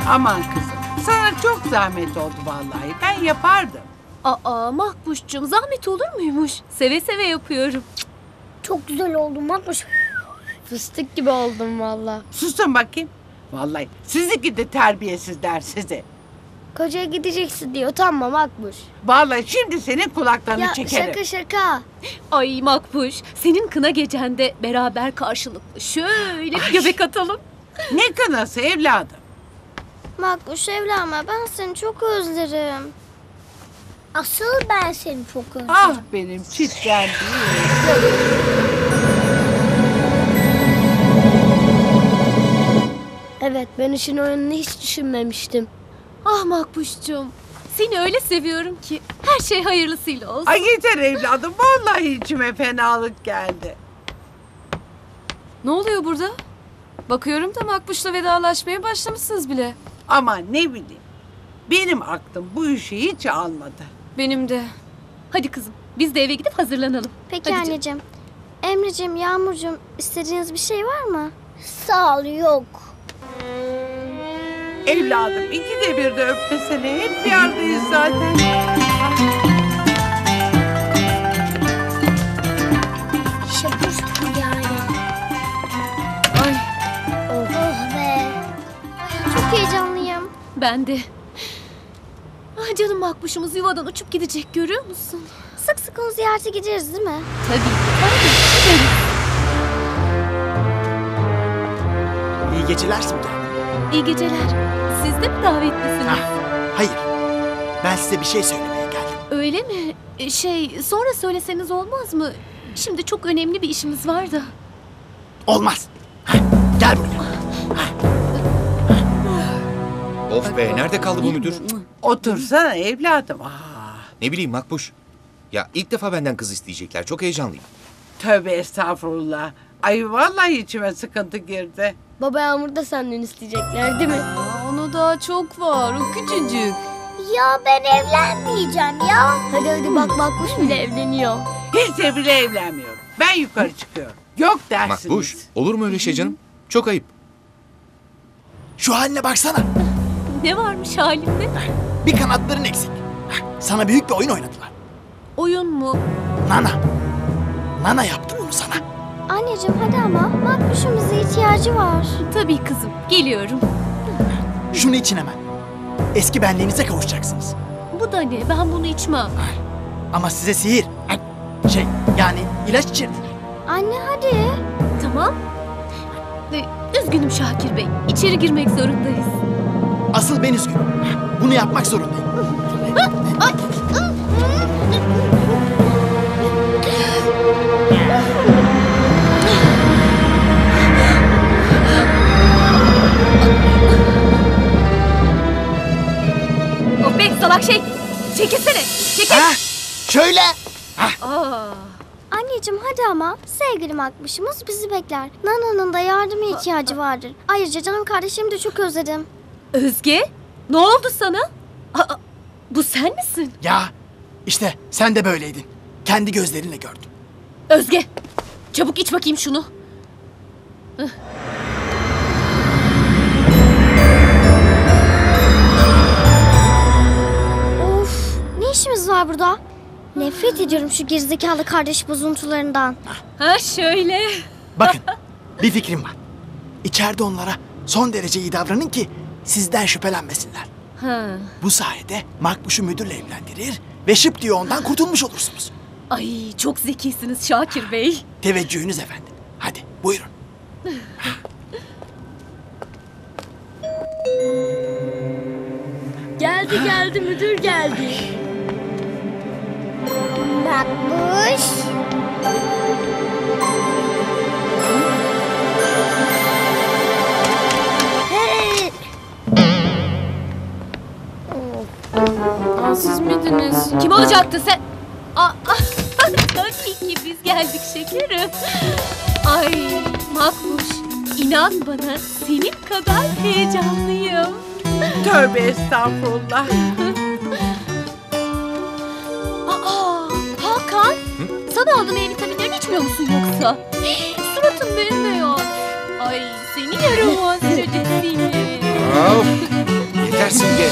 Aman kızım sana çok zahmet oldu vallahi. Ben yapardım. Aa Makbuş'cum zahmet olur muymuş? Seve seve yapıyorum. Çok güzel oldum Makbuş. Fıstık gibi oldum valla. Susun bakayım. Vallahi sizi gidi terbiyesizler sizi. Kocaya gideceksin diyor tamam Makbuş. Vallahi şimdi senin kulaklarını Ya çekerim. şaka şaka. Ay Makbuş senin kına gecende beraber karşılıklı şöyle bir göbek atalım. Ne kınası evladım? Makbuş evlenme ben seni çok özlerim. Asıl ben seni çok özlerim. Ah benim çitlendiğim. Evet ben işin oyununu hiç düşünmemiştim. Ah Makbuş'cum seni öyle seviyorum ki her şey hayırlısıyla olsun. Ay yeter evladım. Vallahi içime fenalık geldi. Ne oluyor burada? Bakıyorum da Makbuş'la vedalaşmaya başlamışsınız bile. Ama ne bileyim. Benim aklım bu işi hiç almadı. Benim de. Hadi kızım biz de eve gidip hazırlanalım. Peki Hadi canım. anneciğim. Emre'cim, Yağmur'cum istediğiniz bir şey var mı? Sağ ol yok. Evladım iki de bir de öpmesene. Hep bir aradayız zaten. Şapur yani. Ay Oh, be. Çok heyecanlıyım. Ben de. Ah canım makbuşumuz yuvadan uçup gidecek görüyor musun? Sık sık onu ziyarete gideriz değil mi? Tabii. Tabii. İyi geceler Simge. İyi geceler. Siz de mi davetlisiniz? Ah, hayır. Ben size bir şey söylemeye geldim. Öyle mi? E, Şey sonra söyleseniz olmaz mı? Şimdi çok önemli bir işimiz var da. Olmaz. Heh, gel buraya. Of be nerede kaldı bu müdür? Otursana evladım. Aa, Ne bileyim Makbuş. Ya ilk defa benden kız isteyecekler. Çok heyecanlıyım. tövbe estağfurullah. Ay vallahi içime sıkıntı girdi. Baba Yağmur da senden isteyecekler değil mi? Aa, ona daha çok var. O küçücük. Ya ben evlenmeyeceğim ya. Hadi hadi bak bakmış bile evleniyor. Hiç de bile evlenmiyorum. Ben yukarı çıkıyorum. Yok dersiniz. Makbuş olur mu öyle şey canım? Çok ayıp. Şu haline baksana. Ne varmış halimde? Bir kanatların eksik. Sana büyük bir oyun oynadılar. Oyun mu? Nana. Nana yaptı bunu sana. Anneciğim hadi ama makbuşun bize ihtiyacı var. Tabii kızım. Geliyorum. Şunu için hemen. Eski benliğinize kavuşacaksınız. Bu da ne? Ben bunu içmem. Ama size sihir. Şey yani ilaç içirdiler. Anne hadi. Tamam. E, Üzgünüm Şakir Bey. İçeri girmek zorundayız. Asıl ben üzgünüm. Bunu yapmak zorundayım. Salak şey. Çekilsene. Çekil. Ha? Şöyle. Aa. Anneciğim hadi ama sevgili makbuşumuz bizi bekler. Nana'nın da yardıma ihtiyacı vardır. Ayrıca canım kardeşimi de çok özledim. Özge. Ne oldu sana? Aa, bu sen misin? Ya işte sen de böyleydin. Kendi gözlerinle gördüm. Özge. Çabuk iç bakayım şunu. Of var burada? Nefret ediyorum şu gerizekalı kardeş bozuntularından. Ha şöyle. Bakın bir fikrim var. İçeride onlara son derece iyi davranın ki sizden şüphelenmesinler. Ha. Bu sayede Makbuş'u müdürle evlendirir ve şıp diye ondan kurtulmuş olursunuz. Ay çok zekisiniz Şakir Bey. Teveccühünüz efendim. Hadi buyurun. Geldi geldi müdür geldi. Makbuş. Hey. Aa, siz miydiniz? Kim olacaktı sen? Aa, (laughs) tabii ki biz geldik şekerim. Ay Makbuş inan bana senin kadar heyecanlıyım. Tövbe estağfurullah. Sana aldığım E vitaminlerini içmiyor musun yoksa? (gasps) Suratın bembeyaz. Ay seni yaramaz çocuk seni. Of. Yeter Simge.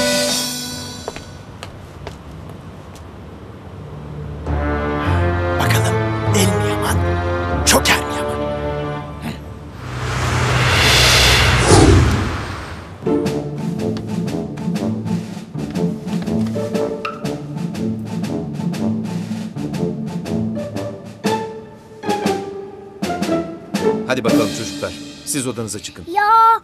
Siz odanıza çıkın. Ya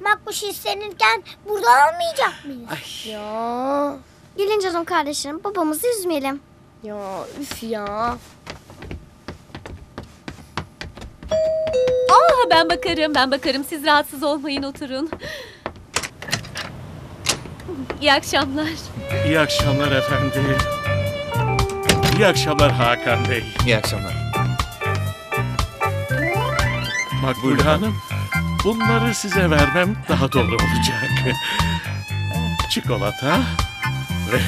Makbuş istenirken burada almayacak mıyız? Ay. Ya. Gelin canım kardeşim babamızı üzmeyelim. Ya üf ya. Aa, ben bakarım ben bakarım siz rahatsız olmayın oturun. İyi akşamlar. İyi akşamlar efendim. İyi akşamlar Hakan Bey. İyi akşamlar. Makbule. Hanım, bunları size vermem daha doğru olacak. çikolata ve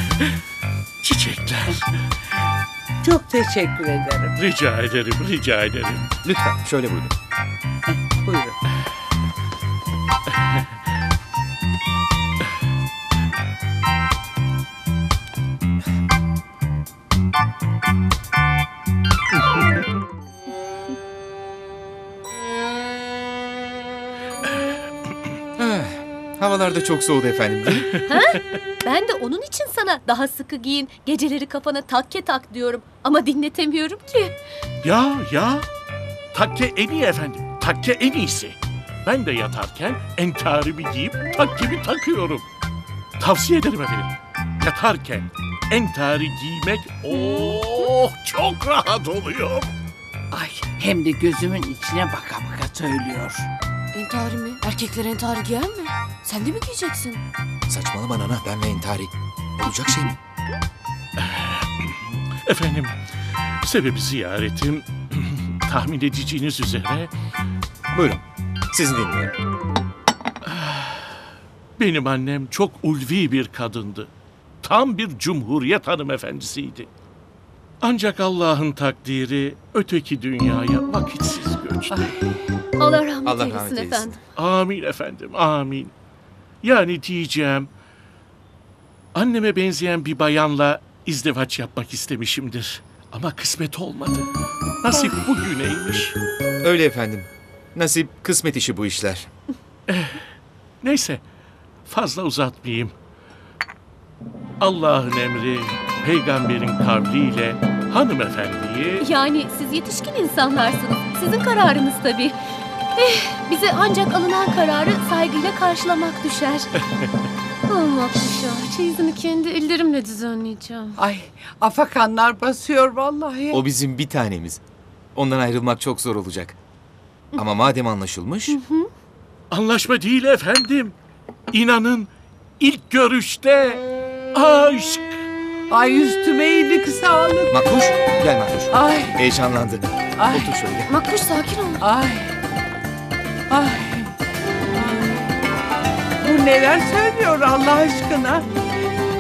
çiçekler. Çok teşekkür ederim. Rica ederim, rica ederim. Lütfen şöyle buyurun. Havalar da çok soğudu efendim. değil mi? (laughs) Ha? Ben de onun için sana daha sıkı giyin, geceleri kafana takke tak diyorum. Ama dinletemiyorum ki. Ya ya. Takke en iyi efendim. Takke en iyisi. Ben de yatarken entarimi giyip takkemi takıyorum. Tavsiye ederim efendim. Yatarken entari giymek oh çok rahat oluyor. Ay hem de gözümün içine baka baka söylüyor. Entari mi? Erkekler entari giyer mi? Sen de mi giyeceksin? Saçmalama nana ben ve intihari. Olacak şey mi? (clears throat) Efendim, sebebi ziyaretim (clears throat) tahmin edeceğiniz üzere Buyurun. Sizi dinliyorum. (sighs) benim annem çok ulvi bir kadındı. Tam bir cumhuriyet hanımefendisiydi. Ancak Allah'ın takdiri öteki dünyaya vakitsiz göçtü. Allah rahmet Allah eylesin rahmet eylesin. efendim. Amin efendim, amin. Yani diyeceğim, anneme benzeyen bir bayanla izdivaç yapmak istemişimdir. Ama kısmet olmadı. Nasip bugüneymiş. Öyle efendim. Nasip kısmet işi bu işler. Neyse, fazla uzatmayayım. Allah'ın emri, peygamberin kavliyle hanımefendiyi... Yani siz yetişkin insanlarsınız. Sizin kararınız tabii. Eh, bize ancak alınan kararı saygıyla karşılamak düşer. (laughs) Olmak düşer. Çeyizini kendi ellerimle düzenleyeceğim. Ay afakanlar basıyor vallahi. O bizim bir tanemiz. Ondan ayrılmak çok zor olacak. Ama madem anlaşılmış... Anlaşma değil efendim. İnanın ilk görüşte aşk. Ay üstüme iyilik sağlık. Makbuş, gel Makbuş. Ay Heyecanlandı. Ay. Otur şöyle. Makbuş sakin ol. ay. Ay. Bu neler söylüyor Allah aşkına?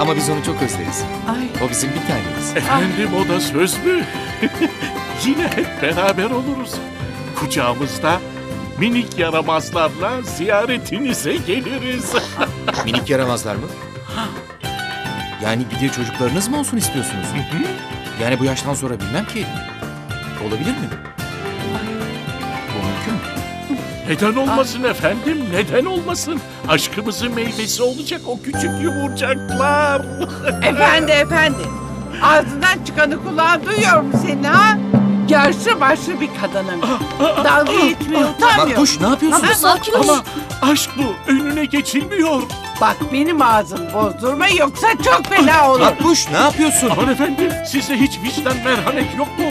Ama biz onu çok özleriz. Ay. O bizim bir tanemiz. Efendim o da söz mü? (laughs) Yine hep beraber oluruz. Kucağımızda minik yaramazlarla ziyaretinize geliriz. (laughs) Minik yaramazlar mı? Yani bir de çocuklarınız mı olsun istiyorsunuz? Yani bu yaştan sonra bilmem ki. Olabilir mi? Bu mümkün mü? Neden olmasın efendim? Neden olmasın? Aşkımızın meyvesi olacak o küçük yumurcaklar. Efendi efendi. Ağzından çıkanı kulağın duyuyor mu seni ha? Yaşlı başlı bir kadınım. Dalga geçmeye utanmıyor. Makbuş ne yapıyorsun? Ha? Sakin ol. Ama aşk bu. Önüne geçilmiyor. Bak benim ağzım bozdurma yoksa çok fena olur. Makbuş ne yapıyorsun? Aman efendim sizde hiç vicdan merhamet yok mu?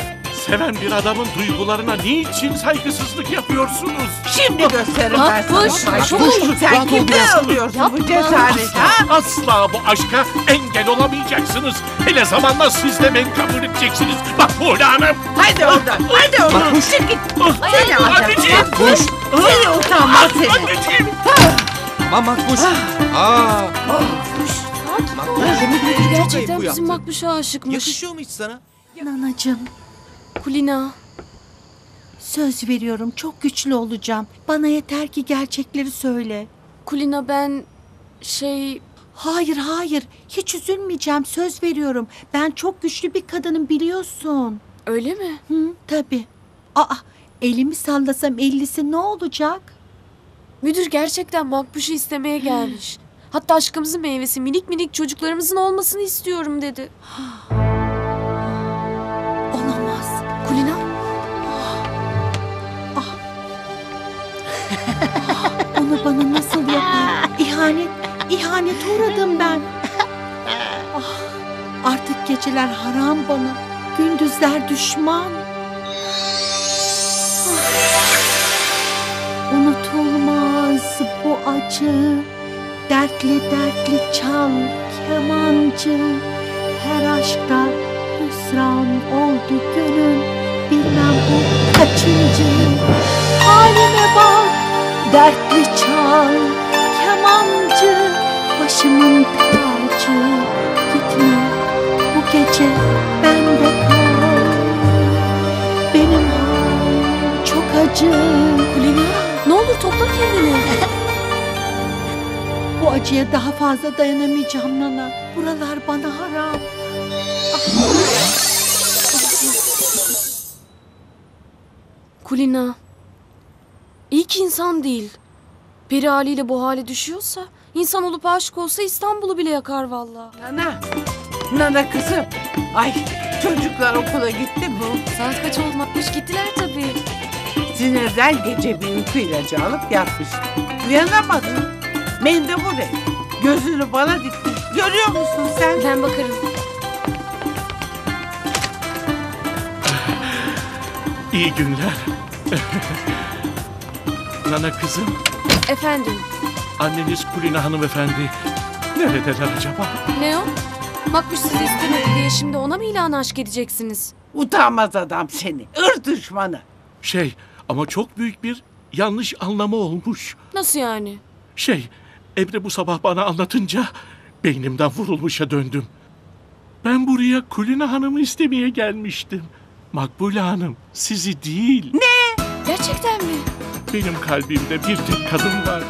Seven bir adamın duygularına niçin saygısızlık yapıyorsunuz? Şimdi gösteririm ben Makbuş, sana. Makbuş, olur. Sen kimden alıyorsun bu cesareti ha? Asla bu aşka engel olamayacaksınız. Hele zamanla siz de beni kabul edeceksiniz. Bak Buğra Hanım. Hadi oradan. Hadi oradan. Makbuş. Çık git. Ah, Seni alacağım. Anneciğim. Makbuş. Seni utanmaz seni. Anneciğim. Aman Makbuş. Aa, Makbuş. Makbuş. Gerçekten bu bizim. Makbuş'a aşıkmış. Yakışıyor mu hiç sana? Nanacığım Kulina. söz veriyorum çok güçlü olacağım. Bana yeter ki gerçekleri söyle. Kulina ben şey Hayır hayır hiç üzülmeyeceğim söz veriyorum. Ben çok güçlü bir kadınım biliyorsun. öyle mi? Hı, tabii. Aa elimi sallasam ellisi ne olacak? Müdür gerçekten Makbuş'u istemeye gelmiş. Hatta aşkımızın meyvesi minik minik çocuklarımızın olmasını istiyorum dedi. (gasps) Onu bana nasıl yapar? İhanet, ihanet uğradım ben. Ah, artık geceler haram bana, gündüzler düşman. Ah, Unutulmaz bu acı, dertli dertli çal kemancı. Her aşkta hüsran oldu gönül, bilmem bu kaçıncı. Halime bak, dertli çal kemancı başımın tacı gitme bu gece bende kal. Benim halim çok acı. Kulina ne olur topla kendini. (laughs) Bu acıya daha fazla dayanamayacağım Nana. Buralar bana haram. Kulina. İyi ki insan değil. Peri haliyle bu hale düşüyorsa, insan olup aşık olsa İstanbul'u bile yakar vallahi. Nana. Nana kızım. Ay çocuklar okula gitti mi? Saat kaç oldu Makbuş gittiler tabii. Sinirden gece bir uyku ilacı alıp yatmıştı. Uyanamadı. Mendebur et. Gözünü bana dikmiş. Görüyor musun sen? Ben bakarım. İyi günler. Nana kızım, Efendim, anneniz Kulina hanımefendi neredeler acaba? ne o? Makbuş sizi istemedi diye şimdi ona mı ilan aşk edeceksiniz? Utanmaz adam seni. Ir düşmanı. Şey ama çok büyük bir yanlış anlama olmuş. Nasıl yani? Şey, Emre bu sabah bana anlatınca beynimden vurulmuşa döndüm. Ben buraya Kulina Hanım'ı istemeye gelmiştim. Makbule Hanım, sizi değil. Gerçekten mi? Benim kalbimde bir tek kadın var.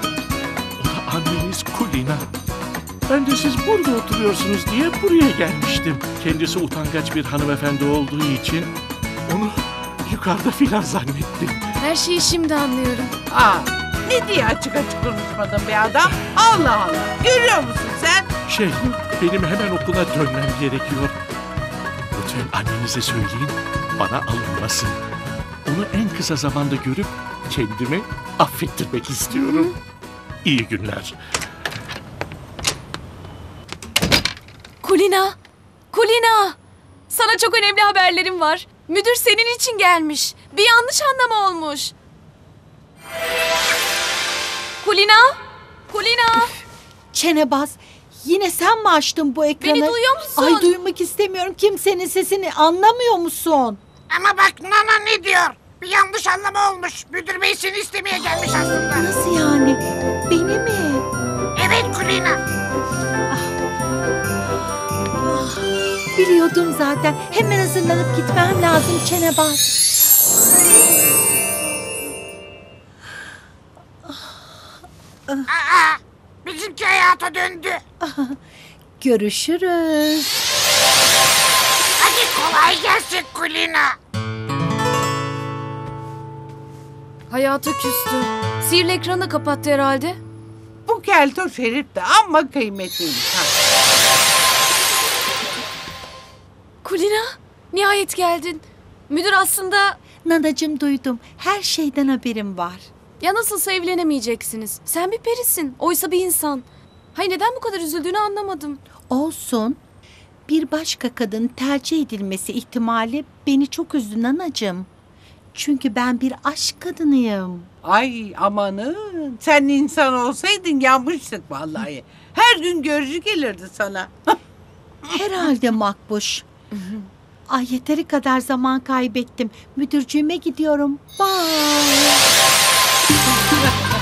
O da anneniz Kulina. Ben de siz burada oturuyorsunuz diye buraya gelmiştim. Kendisi utangaç bir hanımefendi olduğu için onu yukarıda filan zannettim. Her şeyi şimdi anlıyorum. Aa, ne diye açık açık konuşmadın be adam? Allah Allah. Görüyor musun sen? Şey, benim hemen okula dönmem gerekiyor. Lütfen annenize söyleyin, bana alınmasın. Onu en kısa zamanda görüp kendimi affettirmek istiyorum. İyi günler. Kulina! Kulina! Sana çok önemli haberlerim var. Müdür senin için gelmiş. Bir yanlış anlama olmuş. Kulina! Kulina! Çenebaz yine sen mi açtın bu ekranı? Beni duyuyor musun? Ay duymak istemiyorum kimsenin sesini anlamıyor musun? Ama bak Nana ne diyor? Bir yanlış anlama olmuş. Müdür bey seni istemeye gelmiş aslında. Nasıl yani? Beni mi? Evet Kulina. Ah, biliyordum zaten. Hemen hazırlanıp gitmem lazım Çenebaz. Aa, bizimki hayata döndü. Görüşürüz. Hadi kolay gelsin Kulina. Hayata küstü. Sihirli ekranı kapattı herhalde. Bu keltoş herif de amma kıymetliymiş. Ha. Kulina! Nihayet geldin. Müdür aslında... Nanacım duydum. Her şeyden haberim var. Ya nasılsa evlenemeyeceksiniz. Sen bir perisin. Oysa bir insan. Hay neden bu kadar üzüldüğünü anlamadım. Olsun. Bir başka kadın tercih edilmesi ihtimali beni çok üzdü nanacığım. Çünkü ben bir aşk kadınıyım. Ay amanın. Sen insan olsaydın yanmıştık vallahi. Her gün görücü gelirdi sana. (laughs) Herhalde makbuş. Ay yeteri kadar zaman kaybettim. Müdürcüğüme gidiyorum. Bye. (laughs)